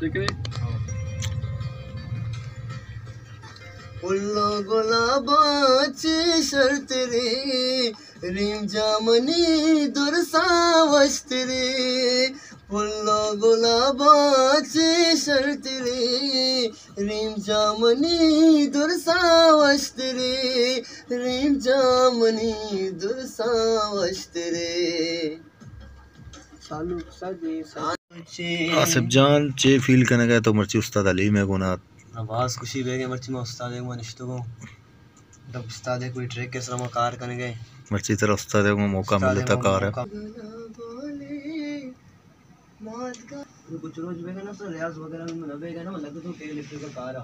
ठीक है? उल्लो गुलाबाची शर्त रे रिम जामनी दुरसावस्त रे उल्लो गुलाबाची शर्त रे रिम जामनी दुरसावस्त रे रिम जामनी दुरसावस्त रे सालू सजे आसिफ जान चे फील करने गए तो मर्ची उस्ताद अली में गुना आवाज़ खुशी बेगे मर्ची में उस्ताद एक मनिश्तो को जब उस्ताद कोई ट्रैक के सरमा कार करने गए। मर्ची तरह उस्ताद को मौका मिले तो कार है। कुछ रोज बेगे ना तो रियाज वगैरह में बेगे ना मतलब तो का कार आ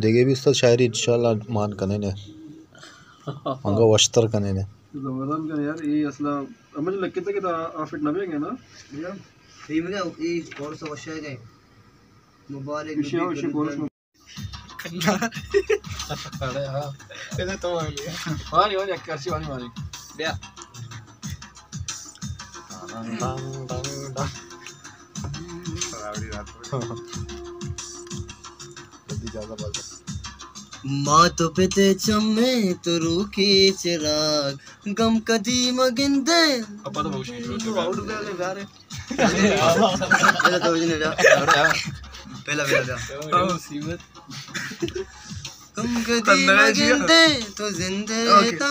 देखे भी उस्ताद शायरी इंशाल्लाह मान कने ने मंगा वस्तर कने ने ज़बरदस्त का यार ये असला मुझे लगता है कि आफिट नबे गए ना? ये में क्या ये कौन सा वशा है? मुबारक विषय विषय कोर्स में अरे हाँ। ये तो आ गया वाली वाली अक्कासी वाली वाली क्या माँ तो पिते चम्मे तो रूखी चिराग गम कदी मगिंदे। अब तो बहुत शीट आउट दे ले यार पहला तो वज़न जा पहला पहला जा। ओ सीमत गम कदी मगिंदे तो जिंदे तो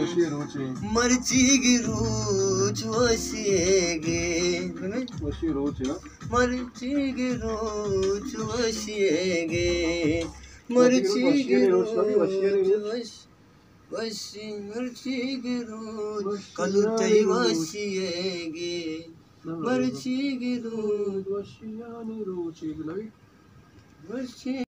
खुशी रोचे मरची गिरो चुवशिएगे खुशी रोचे ना मरची गिरो चुवशिएगे मरची गिरो चुवश वशी मरची गिरो कलु तई वशिएगे मरची